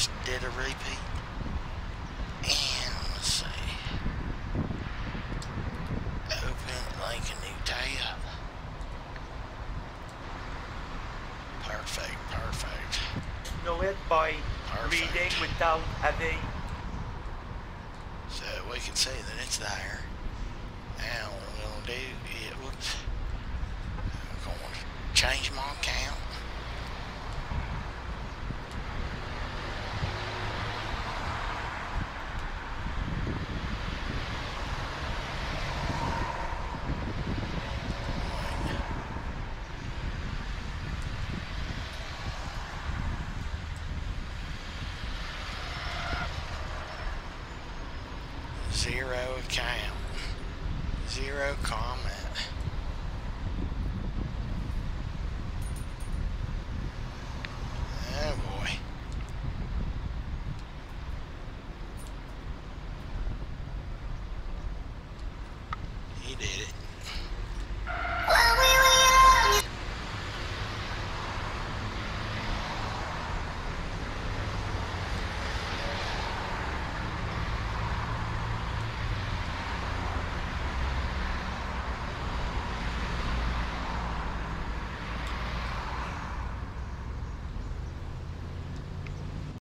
just did a repeat. And let's see. Open like a new tab. Perfect, perfect. Know it by Perfect. reading without having. So we can see that it's there. Now what we're gonna do is, whoops. I'm to change my account. Zero account. Zero comma